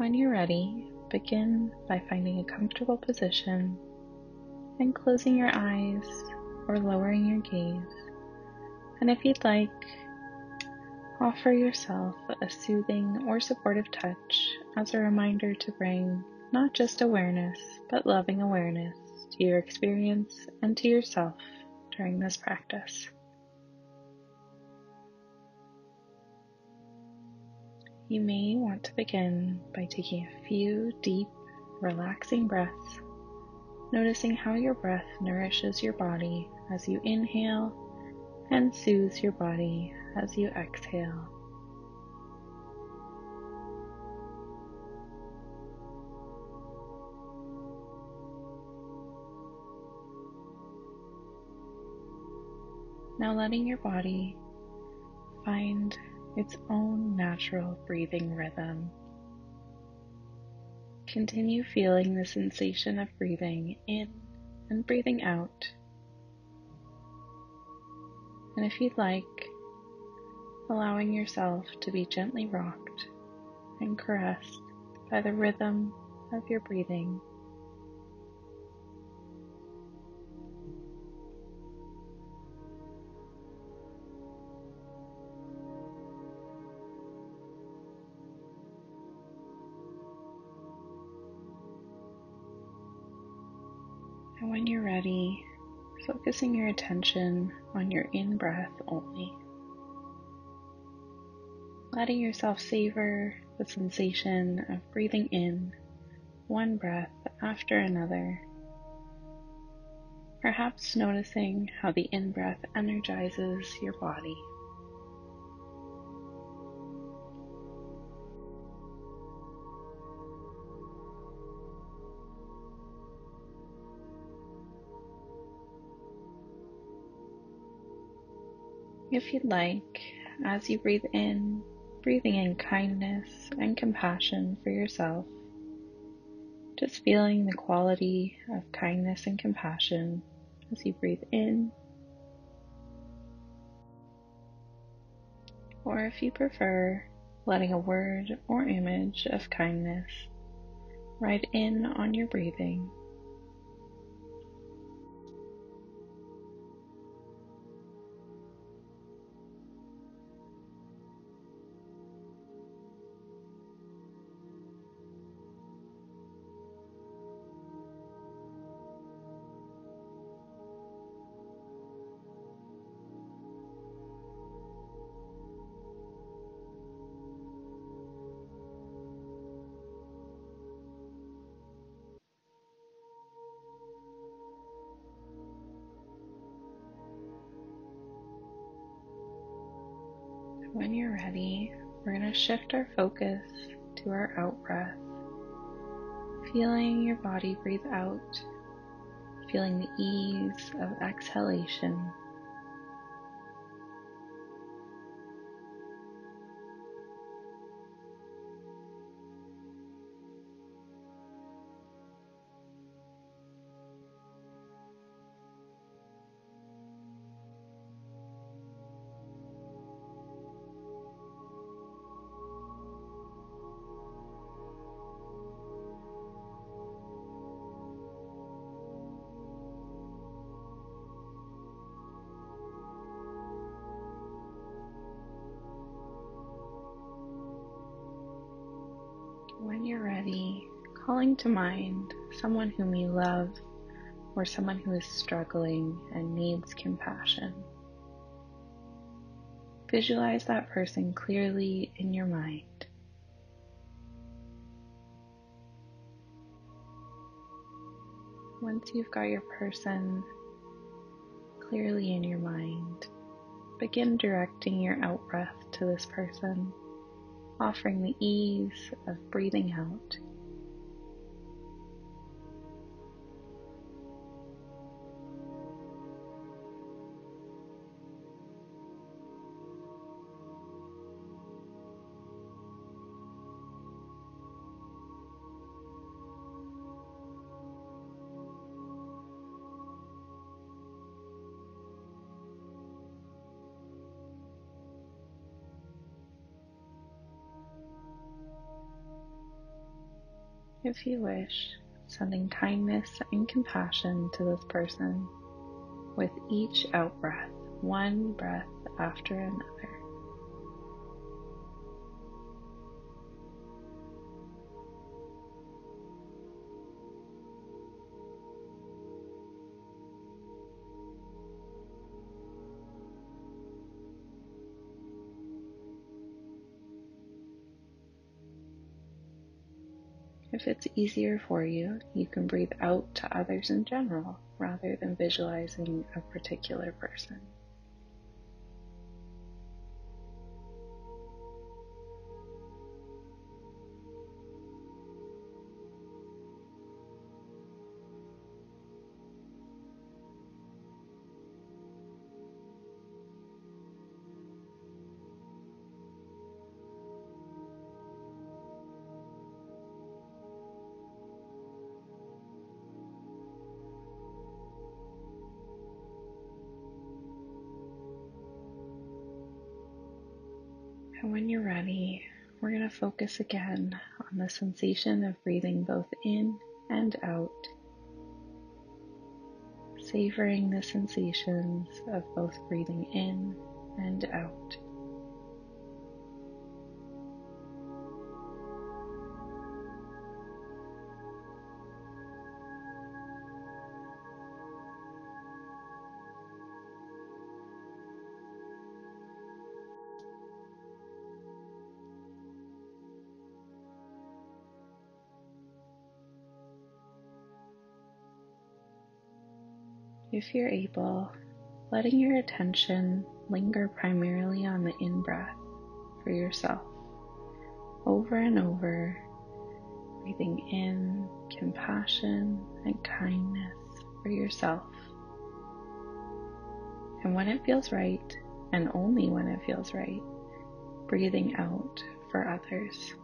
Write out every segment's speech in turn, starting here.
When you're ready, begin by finding a comfortable position and closing your eyes or lowering your gaze. And if you'd like, offer yourself a soothing or supportive touch as a reminder to bring not just awareness, but loving awareness to your experience and to yourself during this practice. You may want to begin by taking a few deep, relaxing breaths, noticing how your breath nourishes your body as you inhale and soothes your body as you exhale. Now letting your body find its own natural breathing rhythm. Continue feeling the sensation of breathing in and breathing out. And if you'd like, allowing yourself to be gently rocked and caressed by the rhythm of your breathing. And when you're ready, focusing your attention on your in breath only. Letting yourself savor the sensation of breathing in one breath after another. Perhaps noticing how the in breath energizes your body. If you'd like, as you breathe in, breathing in kindness and compassion for yourself, just feeling the quality of kindness and compassion as you breathe in. Or if you prefer, letting a word or image of kindness ride in on your breathing. When you're ready, we're going to shift our focus to our out breath. Feeling your body breathe out, feeling the ease of exhalation. When you're ready, calling to mind someone whom you love or someone who is struggling and needs compassion. Visualize that person clearly in your mind. Once you've got your person clearly in your mind, begin directing your out breath to this person offering the ease of breathing out. If you wish, sending kindness and compassion to this person with each out breath, one breath after another. If it's easier for you, you can breathe out to others in general rather than visualizing a particular person. And when you're ready, we're going to focus again on the sensation of breathing both in and out, savoring the sensations of both breathing in and out. If you're able, letting your attention linger primarily on the in breath for yourself, over and over, breathing in compassion and kindness for yourself. And when it feels right, and only when it feels right, breathing out for others.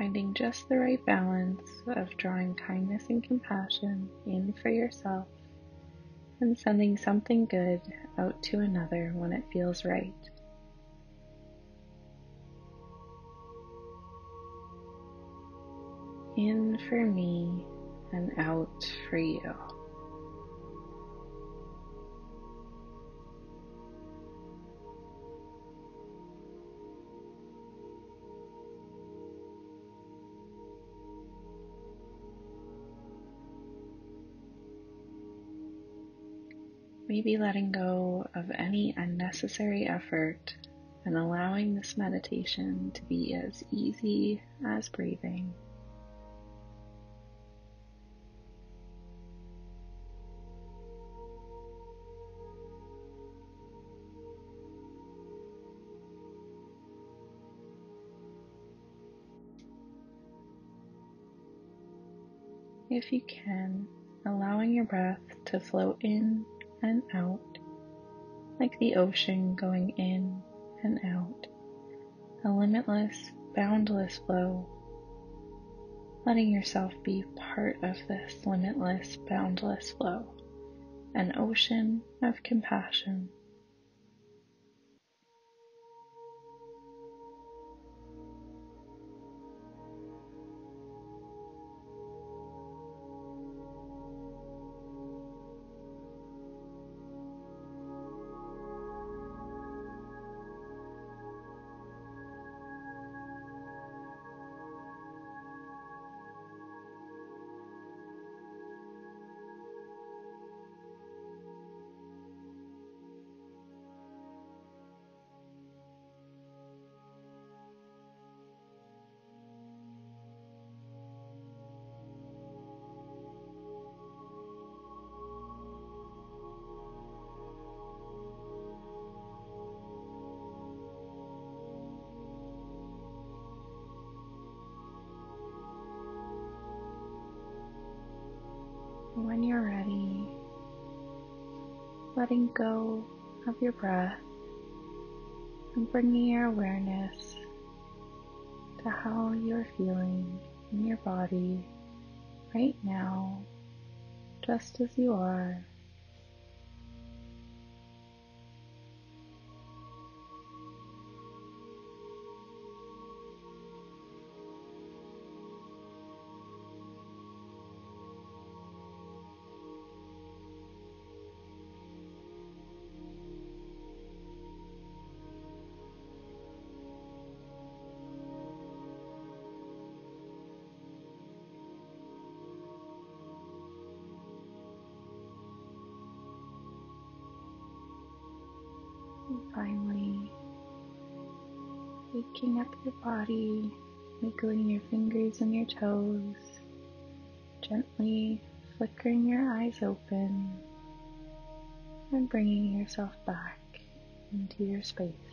Finding just the right balance of drawing kindness and compassion in for yourself and sending something good out to another when it feels right. In for me and out for you. Maybe letting go of any unnecessary effort and allowing this meditation to be as easy as breathing. If you can, allowing your breath to flow in and out, like the ocean going in and out, a limitless, boundless flow, letting yourself be part of this limitless, boundless flow, an ocean of compassion. When you're ready, letting go of your breath and bringing your awareness to how you're feeling in your body right now, just as you are. And finally, waking up your body, wiggling your fingers and your toes, gently flickering your eyes open, and bringing yourself back into your space.